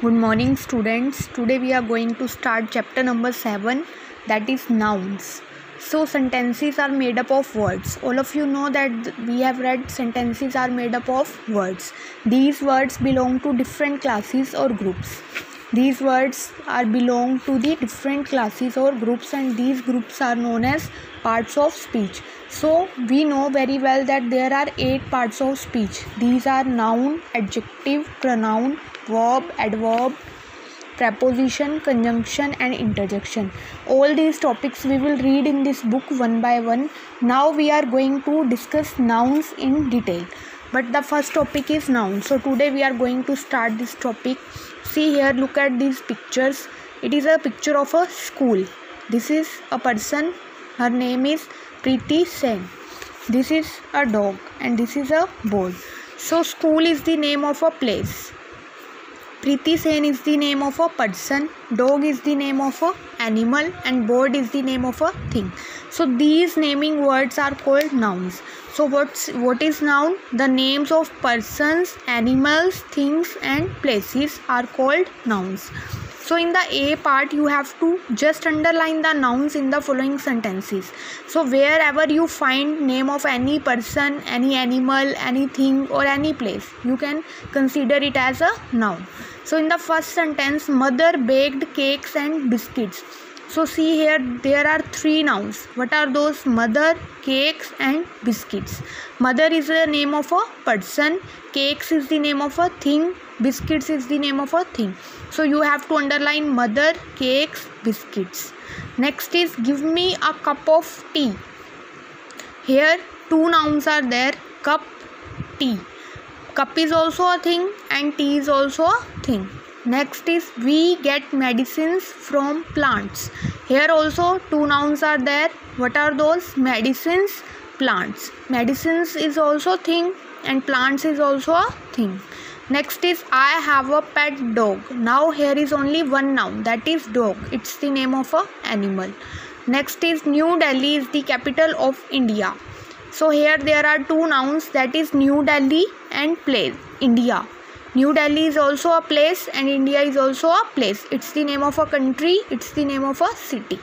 Good morning, students. Today we are going to start chapter number 7 that is nouns. So, sentences are made up of words. All of you know that we have read sentences are made up of words. These words belong to different classes or groups. These words are belong to the different classes or groups, and these groups are known as parts of speech. So, we know very well that there are eight parts of speech. These are noun, adjective, pronoun, verb, adverb, preposition, conjunction, and interjection. All these topics we will read in this book one by one. Now we are going to discuss nouns in detail. But the first topic is noun. So today we are going to start this topic. See here, look at these pictures. It is a picture of a school. This is a person. Her name is Preeti Sen. This is a dog and this is a board. So school is the name of a place Preeti Sen is the name of a person, dog is the name of a animal and bird is the name of a thing. So these naming words are called nouns. So what's what is noun? The names of persons, animals, things and places are called nouns. So in the A part you have to just underline the nouns in the following sentences. So wherever you find name of any person, any animal, anything or any place, you can consider it as a noun. So in the first sentence mother baked cakes and biscuits. So see here there are three nouns. What are those? Mother, cakes and biscuits. Mother is the name of a person, cakes is the name of a thing, biscuits is the name of a thing. So you have to underline mother cakes biscuits. Next is give me a cup of tea. Here two nouns are there. Cup tea. Cup is also a thing and tea is also a thing next is we get medicines from plants. Here also two nouns are there. What are those? Medicines plants. Medicines is also thing and plants is also a thing. Next is i have a pet dog. Now here is only one noun. That is dog. It's the name of a animal. Next is new delhi is the capital of india. So here there are two nouns. That is new delhi and place india new delhi is also a place and india is also a place it's the name of a country it's the name of a city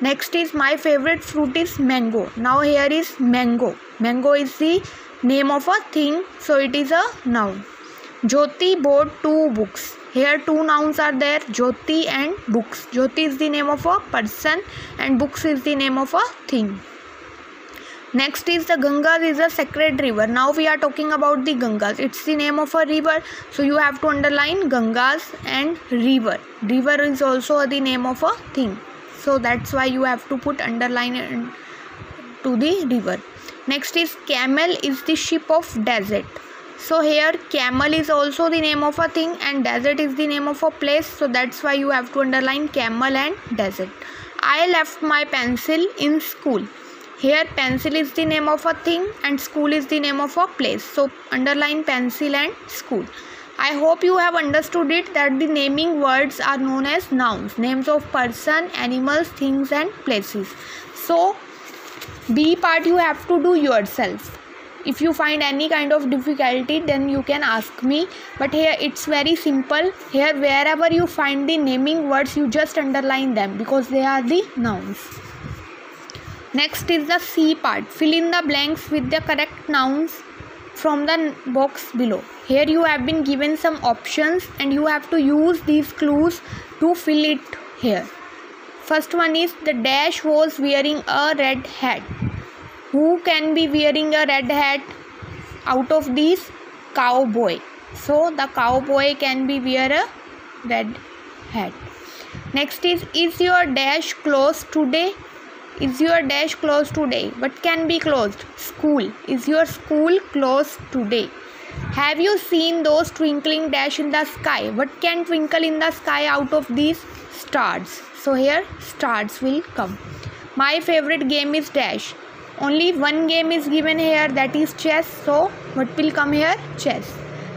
next is my favorite fruit is mango now here is mango mango is the name of a thing so it is a noun Jyoti bought two books. Here two nouns are there Jyoti and books. Jyoti is the name of a person and books is the name of a thing. Next is the Gangas is a sacred river. Now we are talking about the Gangas. It's the name of a river. So you have to underline Gangas and river. River is also the name of a thing. So that's why you have to put underline to the river. Next is camel is the ship of desert so here camel is also the name of a thing and desert is the name of a place so that's why you have to underline camel and desert i left my pencil in school here pencil is the name of a thing and school is the name of a place. So underline pencil and school. I hope you have understood it that the naming words are known as nouns. Names of person animals things and places. So b part you have to do yourself. If you find any kind of difficulty then you can ask me. But here it's very simple. Here wherever you find the naming words you just underline them because they are the nouns next is the c part. Fill in the blanks with the correct nouns from the box below. Here you have been given some options and you have to use these clues to fill it here. First one is the dash was wearing a red hat. Who can be wearing a red hat out of these cowboy. So the cowboy can be wear a red hat. Next is is your dash closed today is your dash closed today? What can be closed. School. Is your school closed today? Have you seen those twinkling dash in the sky? What can twinkle in the sky out of these stars? So here stars will come. My favorite game is dash. Only one game is given here that is chess. So what will come here? Chess.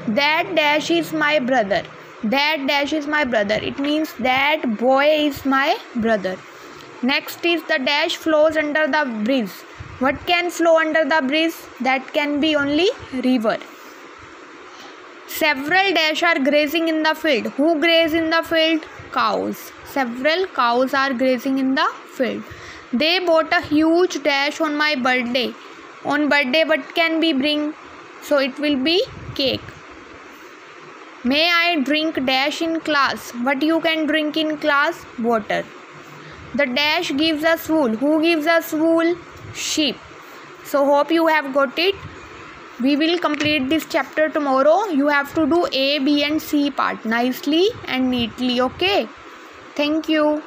That dash is my brother. That dash is my brother. It means that boy is my brother next is the dash flows under the bridge what can flow under the bridge that can be only river. Several dash are grazing in the field. Who graze in the field? Cows. Several cows are grazing in the field. They bought a huge dash on my birthday. On birthday what can we bring? So it will be cake. May i drink dash in class? What you can drink in class? Water the dash gives us wool. Who gives us wool? Sheep. So hope you have got it. We will complete this chapter tomorrow. You have to do a b and c part nicely and neatly okay? Thank you